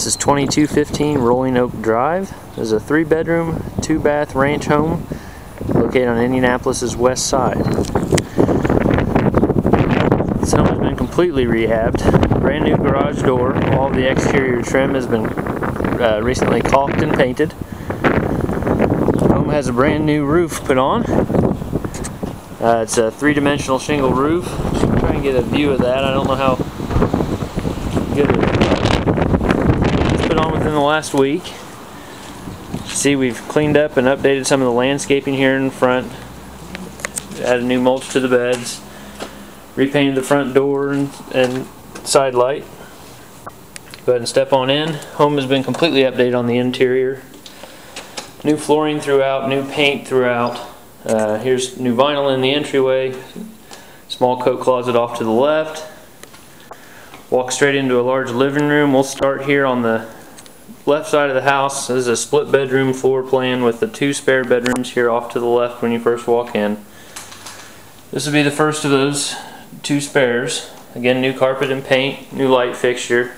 This is 2215 Rolling Oak Drive. This is a three bedroom, two bath ranch home located on Indianapolis's west side. This home has been completely rehabbed. Brand new garage door. All the exterior trim has been uh, recently caulked and painted. The home has a brand new roof put on. Uh, it's a three-dimensional shingle roof. Try and get a view of that. I don't know how good it is. It's put on within the last week. See, we've cleaned up and updated some of the landscaping here in front. Added new mulch to the beds. Repainted the front door and, and side light. Go ahead and step on in. Home has been completely updated on the interior. New flooring throughout, new paint throughout. Uh, here's new vinyl in the entryway. Small coat closet off to the left. Walk straight into a large living room. We'll start here on the left side of the house. This is a split bedroom floor plan with the two spare bedrooms here off to the left when you first walk in. This will be the first of those two spares. Again, new carpet and paint, new light fixture,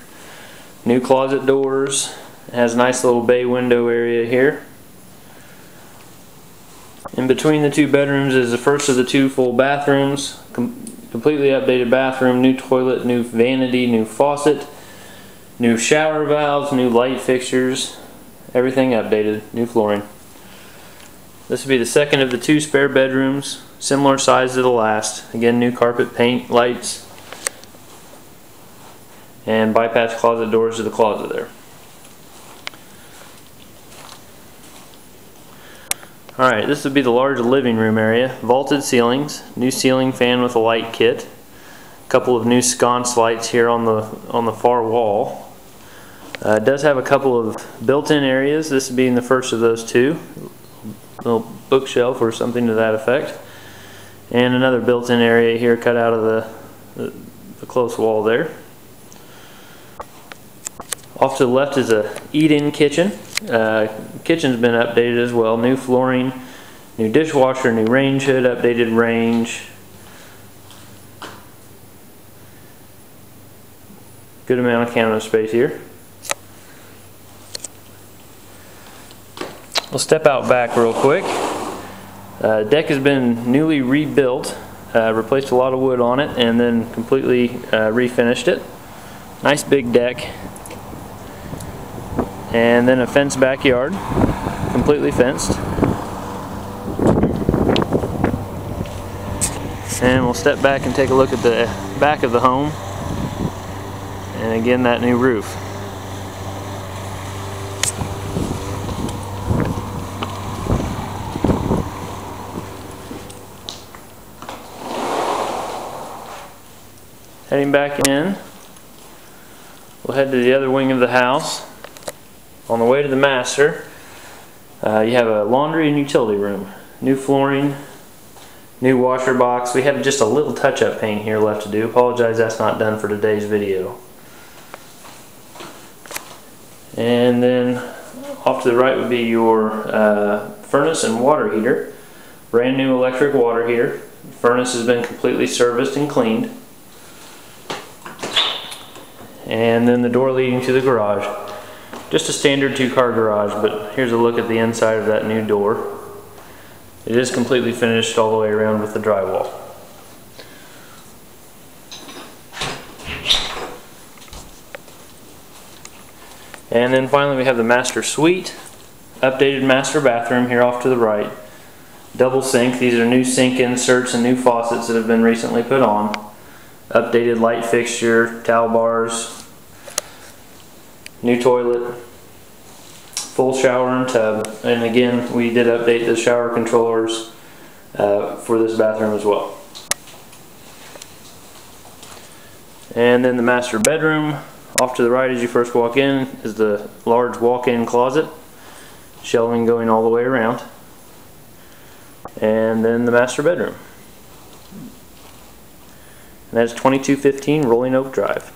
new closet doors. It has a nice little bay window area here. In between the two bedrooms is the first of the two full bathrooms. Com completely updated bathroom, new toilet, new vanity, new faucet, new shower valves, new light fixtures, everything updated, new flooring. This will be the second of the two spare bedrooms, similar size to the last. Again, new carpet, paint, lights, and bypass closet doors to the closet there. Alright, this would be the large living room area. Vaulted ceilings, new ceiling fan with a light kit, a couple of new sconce lights here on the on the far wall. Uh, it does have a couple of built-in areas, this being the first of those two. A little bookshelf or something to that effect. And another built-in area here cut out of the, the, the close wall there. Off to the left is a eat-in kitchen. Uh, kitchen's been updated as well. New flooring, new dishwasher, new range hood, updated range. Good amount of counter space here. We'll step out back real quick. Uh, deck has been newly rebuilt, uh, replaced a lot of wood on it, and then completely uh, refinished it. Nice big deck and then a fenced backyard, completely fenced. And we'll step back and take a look at the back of the home. And again, that new roof. Heading back in, we'll head to the other wing of the house. On the way to the master, uh, you have a laundry and utility room. New flooring, new washer box. We have just a little touch-up paint here left to do. Apologize that's not done for today's video. And then off to the right would be your uh, furnace and water heater. Brand new electric water heater. furnace has been completely serviced and cleaned. And then the door leading to the garage. Just a standard two-car garage, but here's a look at the inside of that new door. It is completely finished all the way around with the drywall. And then finally we have the master suite, updated master bathroom here off to the right. Double sink, these are new sink inserts and new faucets that have been recently put on. Updated light fixture, towel bars, new toilet, full shower and tub, and again, we did update the shower controllers uh, for this bathroom as well. And then the master bedroom, off to the right as you first walk in, is the large walk-in closet, shelving going all the way around. And then the master bedroom. And that's 2215 Rolling Oak Drive.